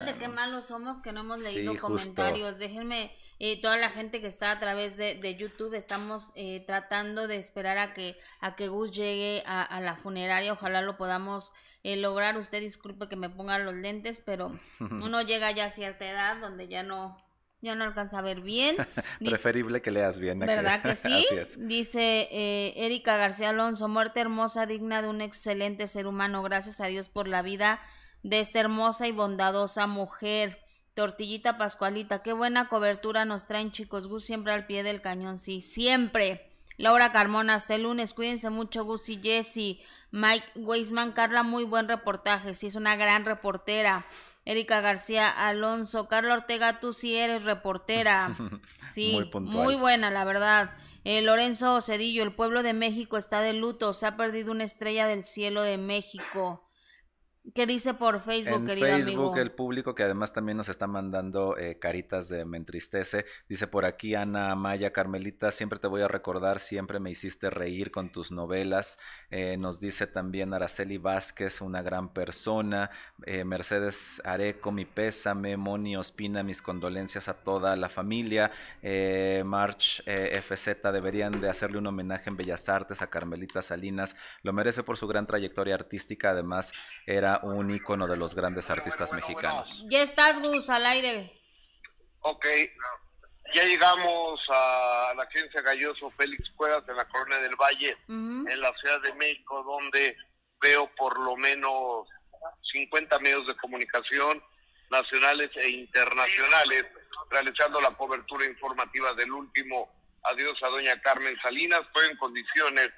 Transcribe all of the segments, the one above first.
De qué malos somos que no hemos leído comentarios. Déjenme, eh, toda la gente que está a través de, de YouTube, estamos eh, tratando de esperar a que, a que Gus llegue a, a la funeraria. Ojalá lo podamos eh, lograr. Usted disculpe que me ponga los lentes, pero uno llega ya a cierta edad donde ya no, ya no alcanza a ver bien. Preferible que leas bien. ¿Verdad que, sí? Dice eh, Erika García Alonso, muerte hermosa, digna de un excelente ser humano. Gracias a Dios por la vida de esta hermosa y bondadosa mujer. Tortillita Pascualita, qué buena cobertura nos traen chicos. Gus siempre al pie del cañón, sí, siempre. Laura Carmona, hasta el lunes, cuídense mucho Gus y Jesse. Mike Weisman, Carla, muy buen reportaje, sí, es una gran reportera. Erika García Alonso, Carla Ortega, tú sí eres reportera. Sí, muy, muy buena, la verdad. Eh, Lorenzo Cedillo, el pueblo de México está de luto, se ha perdido una estrella del cielo de México. ¿Qué dice por Facebook, en querido Facebook, el público que además también nos está mandando eh, caritas de me entristece. Dice por aquí Ana Maya, Carmelita, siempre te voy a recordar, siempre me hiciste reír con tus novelas. Eh, nos dice también Araceli Vázquez, una gran persona. Eh, Mercedes Areco, mi pésame. Moni Ospina, mis condolencias a toda la familia. March FZ, deberían de hacerle un homenaje en Bellas Artes a Carmelita Salinas. Lo merece por su gran trayectoria artística. Además, era un ícono de los grandes artistas mexicanos. Ya estás, Gus, al aire. Ok, ya llegamos a la agencia Galloso Félix Cuevas en la Colonia del Valle, en la Ciudad de México, donde veo por lo menos 50 medios de comunicación nacionales e internacionales realizando la cobertura informativa del último adiós a doña Carmen Salinas. Estoy en condiciones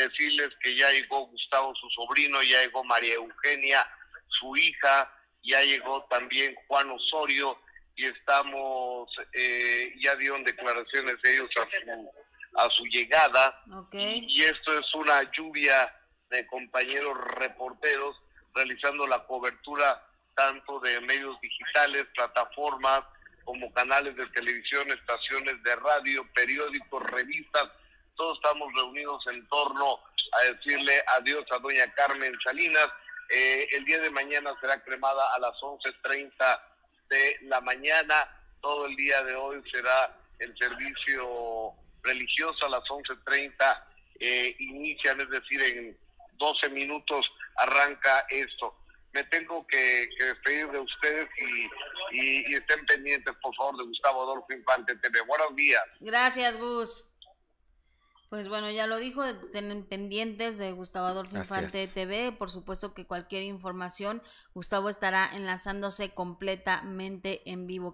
decirles que ya llegó Gustavo, su sobrino, ya llegó María Eugenia, su hija, ya llegó también Juan Osorio y estamos, eh, ya dieron declaraciones de ellos a su, a su llegada. Y, esto es una lluvia de compañeros reporteros realizando la cobertura tanto de medios digitales, plataformas, como canales de televisión, estaciones de radio, periódicos, revistas, todos estamos reunidos en torno a decirle adiós a doña Carmen Salinas. Eh, el día de mañana será cremada a las 11.30 de la mañana. Todo el día de hoy será el servicio religioso a las 11.30. Eh, inician, es decir, en 12 minutos arranca esto. Me tengo que, despedir de ustedes y, y, estén pendientes, por favor, de Gustavo Adolfo Infante TV. Buenos días. Gracias, Gus. Pues bueno, ya lo dijo, tienen pendientes de Gustavo Adolfo Infante TV. Por supuesto que cualquier información, Gustavo estará enlazándose completamente en vivo.